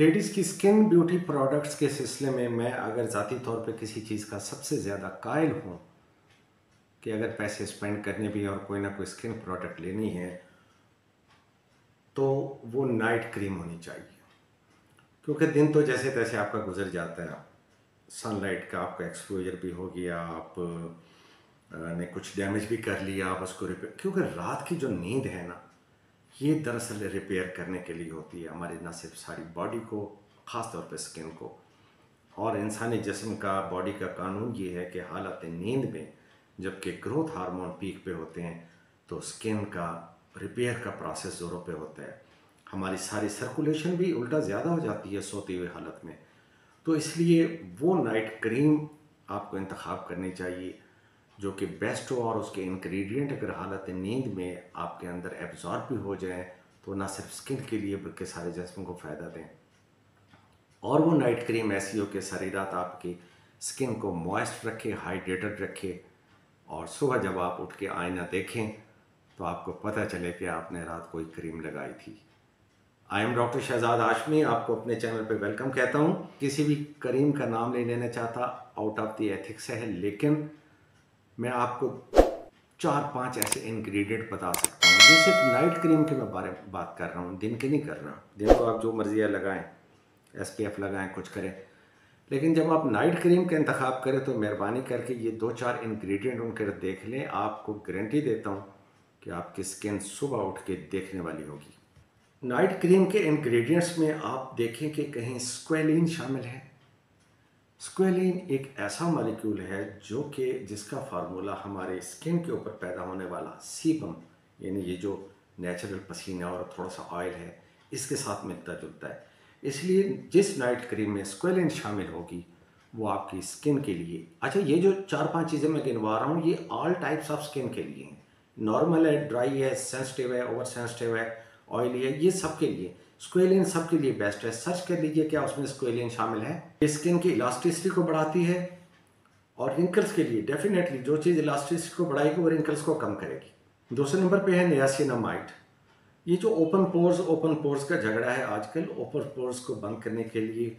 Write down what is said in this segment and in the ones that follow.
Ladies की skin beauty products के सिलसिले में मैं अगर ज़ाती तौर पे किसी चीज़ का सबसे ज़्यादा कायल हूँ कि अगर पैसे स्पेंड करने भी और कोई ना कोई स्किन प्रोडक्ट लेनी है तो वो नाइट क्रीम होनी चाहिए। क्योंकि दिन तो जैसे तैसे आपका गुजर जाता है। सनलाइट का आपका एक्सपोजर भी हो गया, आप ने कुछ डैमेज भी कर लिया, आप उसको रिपेयर क्योंकि रात की जो नींद है ना ये दरअसल रिपेयर करने के लिए होती है हमारी न सिर्फ़ सारी बॉडी को ख़ास तौर पे स्किन को। और इंसानी जिसम का बॉडी का कानून ये है कि हालत नींद में जबकि ग्रोथ हार्मोन पीक पे होते हैं तो स्किन का रिपेयर का प्रोसेस ज़ोरों पे होता है। हमारी सारी सर्कुलेशन भी उल्टा ज़्यादा हो जाती है सोती हुई हालत में। तो इसलिए वो नाइट क्रीम आपको इंतखब करनी चाहिए। जो कि बेस्ट हो और उसके इंग्रेडिएंट अगर हालत नींद में आपके अंदर एब्जॉर्ब भी हो जाए तो ना सिर्फ़ स्किन के लिए, बल्कि सारे जिसम को फ़ायदा दें। और वो नाइट क्रीम ऐसी हो कि सारी रात आपकी स्किन को मॉइस्ट रखे हाइड्रेटेड रखे और सुबह जब आप उठ के आईना देखें तो आपको पता चले कि आपने रात कोई क्रीम लगाई थी। I am doctor Shahzad Hashmi आपको अपने चैनल पर वेलकम कहता हूँ। किसी भी करीम का नाम नहीं लेना चाहता आउट ऑफ़ द एथिक्स है, लेकिन मैं आपको चार पाँच ऐसे इंग्रेडिएंट बता सकता हूँ। जो सिर्फ़ नाइट क्रीम के मैं बारे में बात कर रहा हूँ, दिन के नहीं कर रहा। दिन को आप जो मर्ज़ी है लगाएँ एस पी एफ़ लगाएँ, कुछ करें। लेकिन जब आप नाइट क्रीम का इंतखब करें तो मेहरबानी करके ये दो चार इंग्रेडिएंट उनके देख लें। आपको गारंटी देता हूँ कि आपकी स्किन सुबह उठ के देखने वाली होगी। नाइट क्रीम के इंग्रेडिएंट्स में आप देखें कि कहीं स्क्वेलिन शामिल है। स्क्वेलिन एक ऐसा मालिक्यूल है जो कि जिसका फार्मूला हमारे स्किन के ऊपर पैदा होने वाला सीबम यानी ये जो नेचुरल पसीना और थोड़ा सा ऑयल है, इसके साथ मिलता जुलता है। इसलिए जिस नाइट क्रीम में स्क्वेलिन शामिल होगी, वो आपकी स्किन के लिए। अच्छा ये जो चार पाँच चीज़ें मैं गिनवा रहा हूँ, ये ऑल टाइप्स ऑफ़ स्किन के लिए हैं। नॉर्मल है ड्राई है सेंसिटिव है ओवर सेंसिटिव है ऑयली है ये सब के लिए स्क्वेलिन सबके लिए बेस्ट है। सर्च कर लीजिए क्या उसमें स्क्वेलिन शामिल है। स्किन की इलास्टिसिटी को बढ़ाती है और रिंकल्स के लिए डेफिनेटली जो चीज़ इलास्टिसिटी को बढ़ाएगी वो रिंकल्स को कम करेगी। दूसरे नंबर पे है नियासिनामाइड ये जो ओपन पोर्स ओपन पोर्स का झगड़ा है आजकल ओपन पोर्स को बंद करने के लिए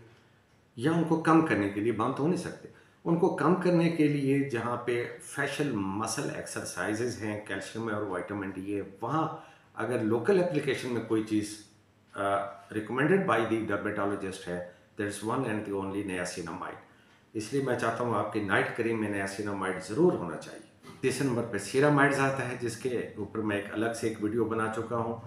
या उनको कम करने के लिए, बंद हो नहीं सकते। उनको कम करने के लिए जहाँ पे फैशल मसल एक्सरसाइजेज हैं कैल्शियम और वाइटामिन डी है, वहाँ अगर लोकल एप्लीकेशन में कोई चीज़ रिकमेंडेड बाय दी डर्मेटोलॉजिस्ट है that is one and the only niacinamide इसलिए मैं चाहता हूँ आपकी नाइट क्रीम में नयासिनामाइड ज़रूर होना चाहिए। तीसरे नंबर पर सीरामाइड्स आता है, जिसके ऊपर मैं एक अलग से एक वीडियो बना चुका हूँ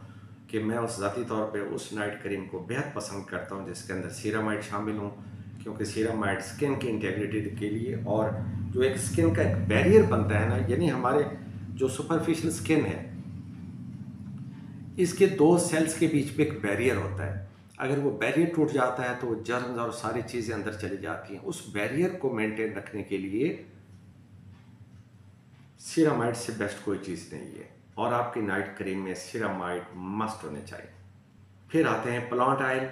कि मैं उस ज़ाती तौर पे उस नाइट क्रीम को बेहद पसंद करता हूँ, जिसके अंदर सीरामाइड शामिल हूँ। क्योंकि सीरामाइड स्किन की इंटेग्रिटी के लिए और जो एक स्किन का एक बैरियर बनता है ना, यानी हमारे जो सुपरफिशियल स्किन है इसके दो सेल्स के बीच में एक बैरियर होता है। अगर वो बैरियर टूट जाता है तो वो जर्म्स और सारी चीज़ें अंदर चली जाती हैं। उस बैरियर को मेंटेन रखने के लिए सीरामाइड से बेस्ट कोई चीज़ नहीं है। और आपकी नाइट क्रीम में सीरामाइड मस्ट होने चाहिए। फिर आते हैं प्लांट ऑयल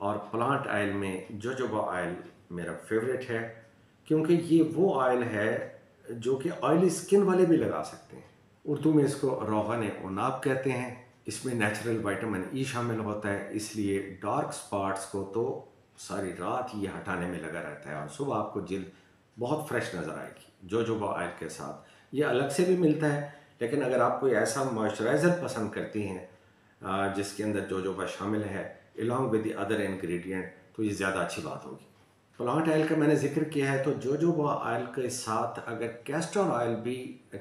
और प्लांट ऑयल में जोजोबा ऑयल मेरा फेवरेट है। क्योंकि ये वो ऑयल है जो कि ऑयली स्किन वाले भी लगा सकते हैं। उर्दू में इसको रोगन उनाब कहते हैं। इसमें नेचुरल वाइटामिन ई शामिल होता है, इसलिए डार्क स्पॉट्स को तो सारी रात ये हटाने में लगा रहता है और सुबह आपको जल्द बहुत फ्रेश नज़र आएगी, जो जो ऑयल के साथ। ये अलग से भी मिलता है, लेकिन अगर आप कोई ऐसा मॉइस्चराइज़र पसंद करती हैं जिसके अंदर जो जो शामिल है along with the other ingredient तो ये ज़्यादा अच्छी बात होगी। प्लांट ऑयल का मैंने ज़िक्र किया है तो जो जो ऑयल के साथ अगर कैस्टर ऑयल भी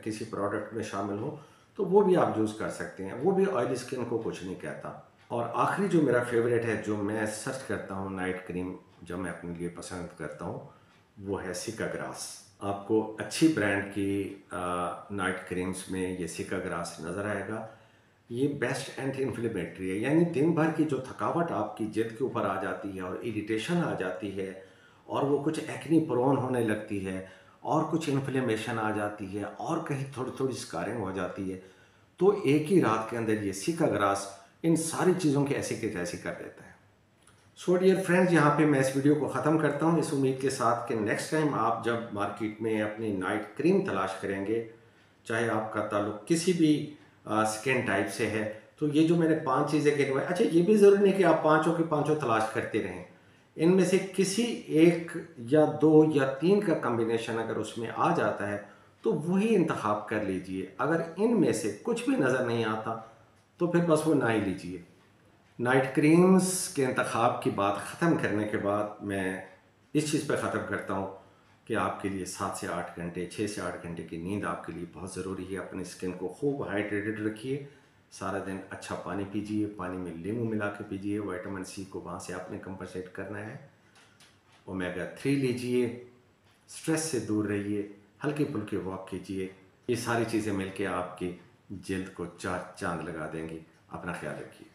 किसी प्रोडक्ट में शामिल हो तो वो भी आप यूज़ कर सकते हैं। वो भी ऑयली स्किन को कुछ नहीं कहता। और आखिरी जो मेरा फेवरेट है, जो मैं सर्च करता हूँ नाइट क्रीम जो मैं अपने लिए पसंद करता हूँ, वो है सिका ग्रास आपको अच्छी ब्रांड की नाइट क्रीम्स में ये सिका ग्रास नज़र आएगा। ये बेस्ट एंटी इन्फ्लेमेटरी है। यानी दिन भर की जो थकावट आपकी जिद के ऊपर आ जाती है और इरिटेशन आ जाती है और वो कुछ एक्नी प्रोन होने लगती है और कुछ इन्फ्लेमेशन आ जाती है और कहीं थोड़ी थोड़ी स्कारिंग हो जाती है तो एक ही रात के अंदर ये सीखा ग्रास इन सारी चीज़ों के ऐसे के तैसे कर देता है। सो डियर फ्रेंड्स यहाँ पे मैं इस वीडियो को ख़त्म करता हूँ। इस उम्मीद के साथ कि नेक्स्ट टाइम आप जब मार्केट में अपनी नाइट क्रीम तलाश करेंगे, चाहे आपका ताल्लुक किसी भी स्किन टाइप से है तो ये जो मैंने पाँच चीज़ें गिनवाई अच्छा ये भी ज़रूरी नहीं कि आप पाँचों के पाँचों तलाश करते रहें। इनमें से किसी एक या दो या तीन का कम्बिनेशन अगर उसमें आ जाता है तो वही इंतखब कर लीजिए। अगर इनमें से कुछ भी नज़र नहीं आता तो फिर बस वो ना ही लीजिए। नाइट क्रीम्स के इंतखब की बात ख़त्म करने के बाद मैं इस चीज़ पर ख़त्म करता हूँ कि आपके लिए सात से आठ घंटे छः से आठ घंटे की नींद आपके लिए बहुत ज़रूरी है। अपनी स्किन को खूब हाइड्रेटेड रखिए। सारा दिन अच्छा पानी पीजिए, पानी में नींबू मिला के पीजिए वाइटामिन सी को वहाँ से आपने कंपनसेट करना है। ओमेगा थ्री लीजिए स्ट्रेस से दूर रहिए, हल्के फुल्के वॉक कीजिए। ये सारी चीज़ें मिलके आपकी जल्द को चार चाँद लगा देंगी। अपना ख्याल रखिए।